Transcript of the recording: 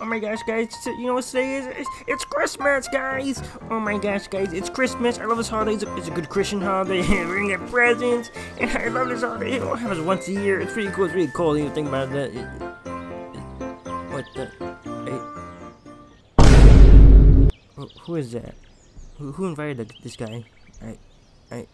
Oh my gosh, guys, you know what today is? It's, Christmas, guys! Oh my gosh, guys, it's Christmas. I love this holiday. It's a, good Christian holiday. We're gonna get presents, and I love this holiday. It only happens once a year. It's pretty cool. It's really cool. You think about that. What the? I, who is that? Who, who invited this guy? I, I.